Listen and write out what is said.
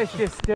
返して。捨